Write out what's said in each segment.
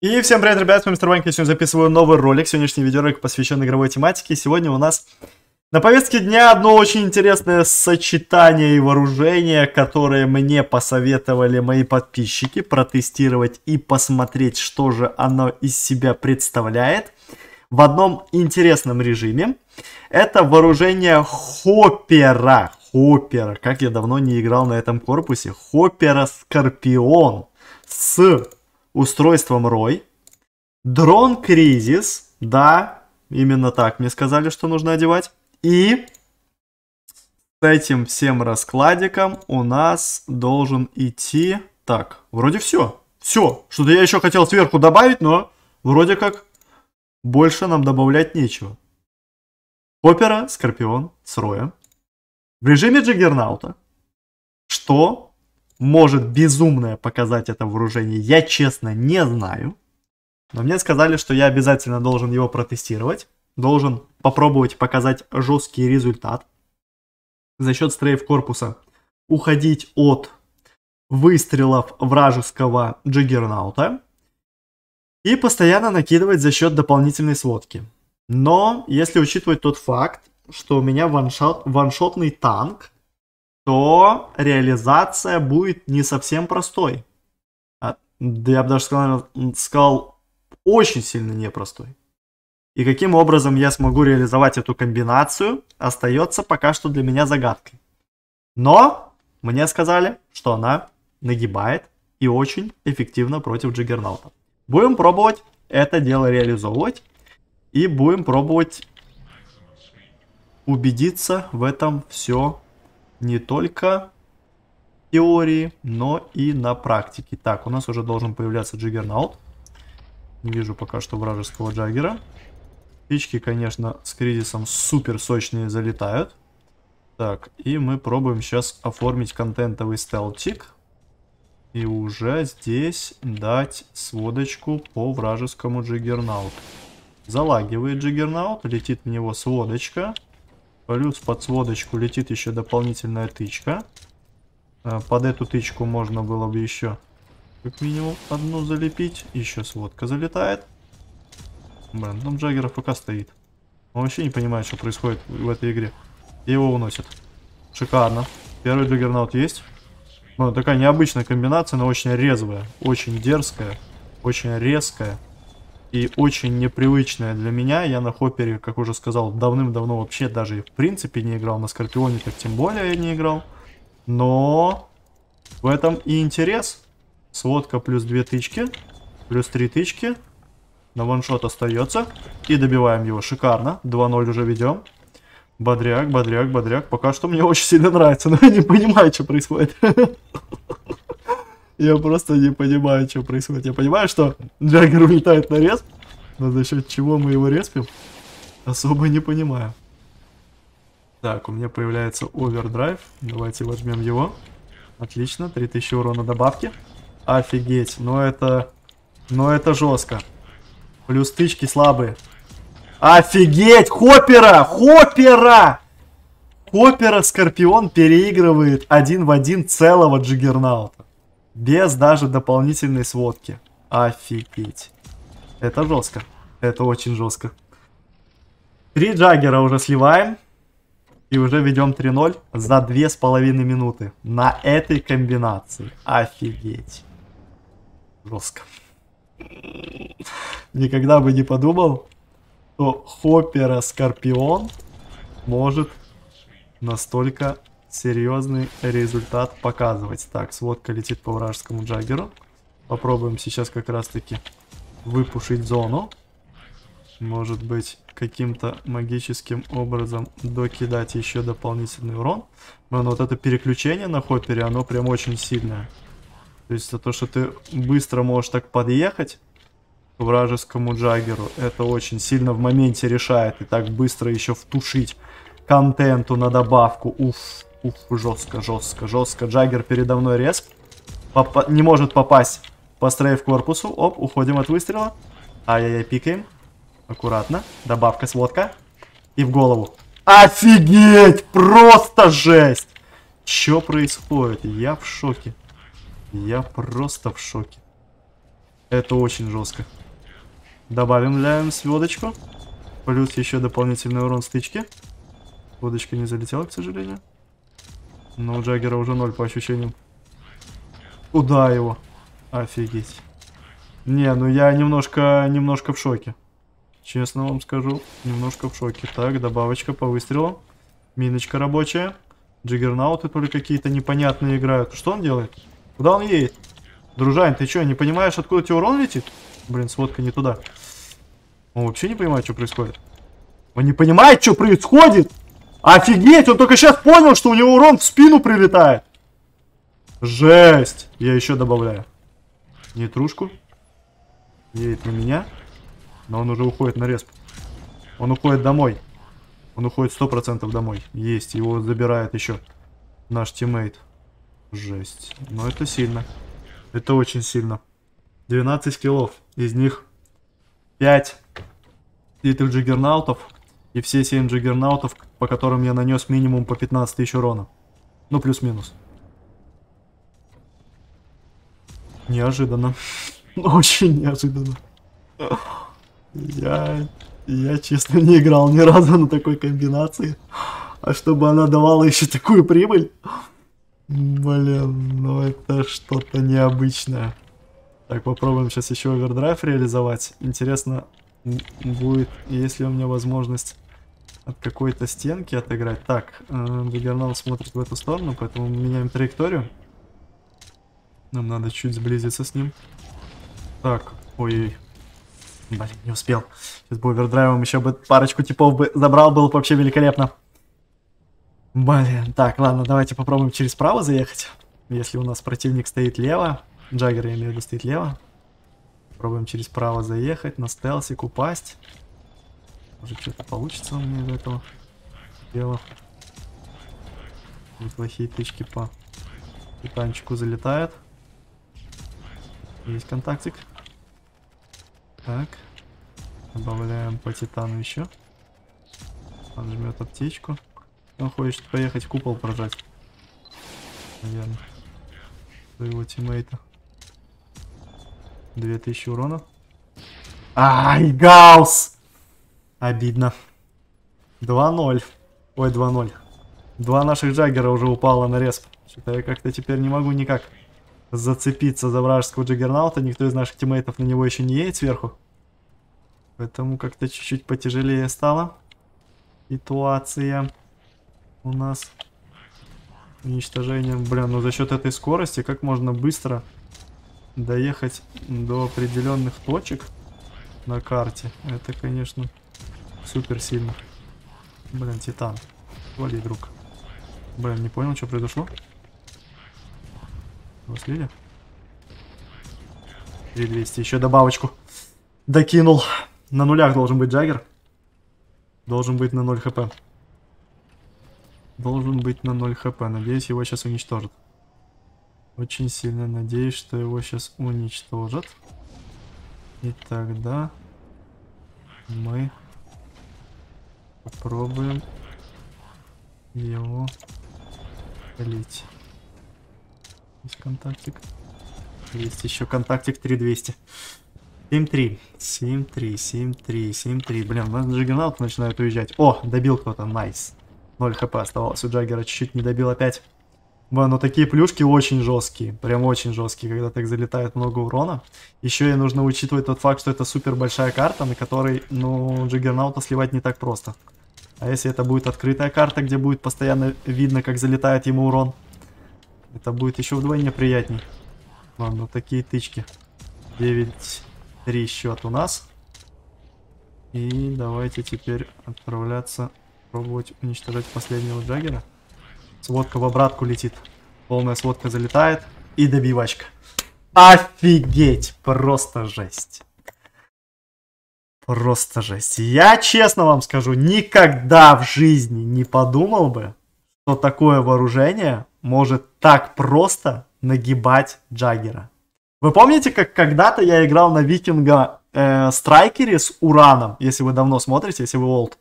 И всем привет, ребят, с вами Мистер Ванька, сегодня записываю новый ролик, сегодняшний видеоролик посвящен игровой тематике. Сегодня у нас на повестке дня одно очень интересное сочетание и вооружение, которое мне посоветовали мои подписчики протестировать и посмотреть, что же оно из себя представляет в одном интересном режиме. Это вооружение Хоппера. Хоппера, как я давно не играл на этом корпусе. Хоппера Скорпион с устройством ROY. Дрон Кризис, да, именно так мне сказали, что нужно одевать. И с этим всем раскладиком у нас должен идти... Так, вроде все. Все. Что-то я еще хотел сверху добавить, но вроде как больше нам добавлять нечего. Опера, Скорпион с Роем. В режиме Джиггернаута. Что может безумное показать это вооружение, я честно не знаю. Но мне сказали, что я обязательно должен его протестировать. Должен попробовать показать жесткий результат. За счет стрейф корпуса уходить от выстрелов вражеского джиггернаута. И постоянно накидывать за счет дополнительной сводки. Но, если учитывать тот факт, что у меня ваншот, ваншотный танк, то реализация будет не совсем простой. А, да я бы даже сказал, сказал очень сильно непростой. И каким образом я смогу реализовать эту комбинацию, остается пока что для меня загадкой. Но мне сказали, что она нагибает и очень эффективно против Джиггернаута. Будем пробовать это дело реализовывать. И будем пробовать убедиться в этом все не только теории, но и на практике. Так, у нас уже должен появляться Джиггернаут. Не вижу пока что вражеского Джаггера. Птички, конечно, с кризисом супер сочные залетают. Так, и мы пробуем сейчас оформить контентовый стелтик. И уже здесь дать сводочку по вражескому Джиггернауту. Залагивает Джаггернаут, летит в него сводочка. Плюс под сводочку летит еще дополнительная тычка. Э, под эту тычку можно было бы еще как минимум одну залепить. Еще сводка залетает. Блин, там Джаггеров пока стоит. Он вообще не понимает, что происходит в этой игре. И его уносит. Шикарно. Первый Джаггернаут есть. Ну, такая необычная комбинация, но очень резвая. Очень дерзкая. Очень резкая и очень непривычная для меня. Я на Хоппере, как уже сказал, давным-давно вообще даже в принципе не играл. На Скорпионе так тем более я не играл. Но в этом и интерес. Сводка плюс две тычки, плюс три тычки. На ваншот остается. И добиваем его. Шикарно. 2-0 уже ведем. Бодряк, бодряк, бодряк. Пока что мне очень сильно нравится, но я не понимаю, что происходит. Я просто не понимаю, что происходит. Я понимаю, что Джаггер улетает на респ, но за счет чего мы его респим, особо не понимаю. Так, у меня появляется овердрайв. Давайте возьмем его. Отлично, 3000 урона добавки. Офигеть, но это... Но это жестко. Плюс тычки слабые. Офигеть! Хоппера! Хоппера! Хоппера Скорпион переигрывает один в один целого Джаггернаута. Без даже дополнительной сводки. Офигеть. Это жестко. Это очень жестко. Три Джаггера уже сливаем. И уже ведем 3-0 за две с половиной минуты. На этой комбинации. Офигеть. Жестко. Никогда бы не подумал, что Хоппера Скорпион может настолько серьезный результат показывать. Так, сводка летит по вражескому джаггеру. Попробуем сейчас как раз-таки выпушить зону. Может быть, каким-то магическим образом докидать еще дополнительный урон. Но вот это переключение на хоппере, оно прям очень сильное. То есть это то, что ты быстро можешь так подъехать к вражескому джаггеру, это очень сильно в моменте решает. И так быстро еще втушить контенту на добавку. Уф, Ух, жестко, жестко, жестко. Джаггер передо мной респ. Попа не может попасть по корпусу. Оп, уходим от выстрела. Ай-яй-яй, пикаем. Аккуратно. Добавка, сводка. И в голову. Офигеть! Просто жесть! Что происходит? Я в шоке. Я просто в шоке. Это очень жестко. Добавим для сводочку. Плюс еще дополнительный урон стычки. Водочка не залетела, к сожалению. Но у Джаггера уже ноль по ощущениям. Куда его? Офигеть. Не, ну я немножко, немножко в шоке. Честно вам скажу, немножко в шоке. Так, добавочка по выстрелу. Миночка рабочая. Джиггернауты то ли какие-то непонятные играют. Что он делает? Куда он едет? Дружань, ты что, не понимаешь, откуда тебе урон летит? Блин, сводка не туда. Он вообще не понимает, что происходит. Он не понимает, что происходит? Офигеть, он только сейчас понял, что у него урон в спину прилетает. Жесть. Я еще добавляю. Нетрушку. Едет на меня. Но он уже уходит на респ. Он уходит домой. Он уходит сто процентов домой. Есть, его забирает еще наш тиммейт. Жесть. Но это сильно. Это очень сильно. 12 киллов. Из них 5 этих джаггернаутов. И все 7 джаггернаутов, по которым я нанес минимум по 15 тысяч урона. Ну, плюс-минус. Неожиданно. Очень неожиданно. Я, я, честно, не играл ни разу на такой комбинации. А чтобы она давала еще такую прибыль... Блин, ну это что-то необычное. Так, попробуем сейчас еще овердрайв реализовать. Интересно, будет, есть ли у меня возможность от какой-то стенки отыграть. Так, э, смотрит в эту сторону, поэтому меняем траекторию. Нам надо чуть сблизиться с ним. Так, ой, Блин, не успел. Сейчас бы овердрайвом еще бы парочку типов бы забрал, было бы вообще великолепно. Блин, так, ладно, давайте попробуем через право заехать. Если у нас противник стоит лево, Джаггер, я имею в виду, стоит лево. Пробуем через право заехать, на стелсик упасть. Может что-то получится у меня из этого дела. Неплохие тычки по титанчику залетают. Есть контактик. Так. Добавляем по титану еще. Он жмет аптечку. Он хочет поехать купол прожать. Наверное. Своего тиммейта. 2000 урона. Ай, Гаус! Обидно. 2-0. Ой, 2-0. Два наших Джаггера уже упало на респ. Что-то я как-то теперь не могу никак зацепиться за вражеского Джаггернаута. Никто из наших тиммейтов на него еще не едет сверху. Поэтому как-то чуть-чуть потяжелее стало. Ситуация у нас уничтожением. Блин, ну за счет этой скорости как можно быстро доехать до определенных точек на карте. Это, конечно, супер сильно. Блин, Титан. Вали, друг. Блин, не понял, что произошло. Его слили? 3200. Еще добавочку докинул. На нулях должен быть Джаггер. Должен быть на 0 хп. Должен быть на 0 хп. Надеюсь, его сейчас уничтожат. Очень сильно надеюсь, что его сейчас уничтожат. И тогда мы попробуем его лить. Есть контактик. Есть еще контактик 3200. 7-3. 7-3, 7-3, 7-3. Блин, у нас Джиггернаут начинает уезжать. О, добил кто-то, найс. 0 хп оставалось у Джаггера, чуть-чуть не добил опять. Блин, ну такие плюшки очень жесткие, прям очень жесткие, когда так залетает много урона. Еще и нужно учитывать тот факт, что это супер большая карта, на которой, ну, Джиггернаута сливать не так просто. А если это будет открытая карта, где будет постоянно видно, как залетает ему урон, это будет еще вдвойне приятней. Ладно, ну такие тычки. 9-3 счет у нас. И давайте теперь отправляться, пробовать уничтожать последнего Джаггера. Сводка в обратку летит. Полная сводка залетает. И добивачка. Офигеть! Просто жесть. Просто жесть. Я честно вам скажу, никогда в жизни не подумал бы, что такое вооружение может так просто нагибать Джаггера. Вы помните, как когда-то я играл на Викинга э, Страйкере с Ураном, если вы давно смотрите, если вы олд.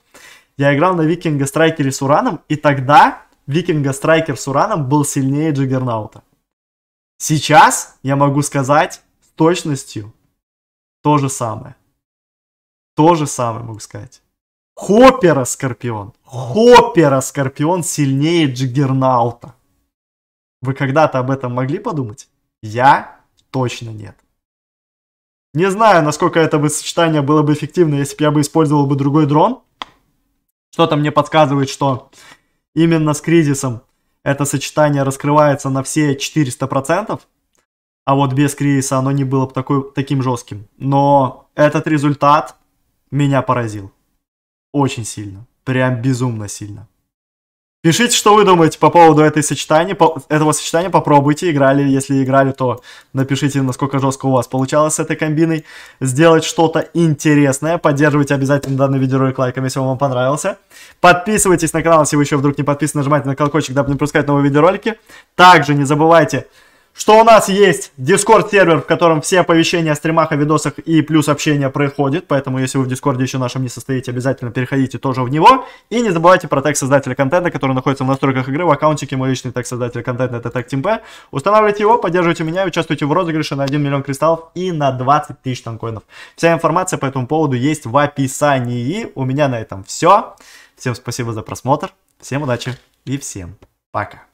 Я играл на Викинга Страйкере с Ураном, и тогда Викинга Страйкер с Ураном был сильнее Джиггернаута. Сейчас я могу сказать с точностью То же самое. То же самое могу сказать. Хоппера Скорпион. Хоппера Скорпион сильнее Джиггернаута. Вы когда-то об этом могли подумать? Я точно нет. Не знаю, насколько это бы сочетание было бы эффективно, если бы я бы использовал бы другой дрон. Что-то мне подсказывает, что именно с кризисом это сочетание раскрывается на все 400%, а вот без кризиса оно не было бы такой, таким жестким. Но этот результат меня поразил. Очень сильно. Прям безумно сильно. Пишите, что вы думаете по поводу этой сочетания, по, этого сочетания. Попробуйте, играли. Если играли, то напишите, насколько жестко у вас получалось с этой комбиной. Сделать что-то интересное. Поддерживайте обязательно данный видеоролик лайком, если он вам понравился. Подписывайтесь на канал, если вы еще вдруг не подписаны. Нажимайте на колокольчик, дабы не пропускать новые видеоролики. Также не забывайте что у нас есть Discord сервер, в котором все оповещения о стримах, о видосах и плюс общение происходит. Поэтому, если вы в Дискорде еще нашем не состоите, обязательно переходите тоже в него. И не забывайте про тег создателя контента, который находится в настройках игры, в аккаунтике. Мой личный тег создателя контента это тег TeamP. Устанавливайте его, поддерживайте меня, участвуйте в розыгрыше на 1 миллион кристаллов и на 20 тысяч танкоинов. Вся информация по этому поводу есть в описании. У меня на этом все. Всем спасибо за просмотр, всем удачи и всем пока.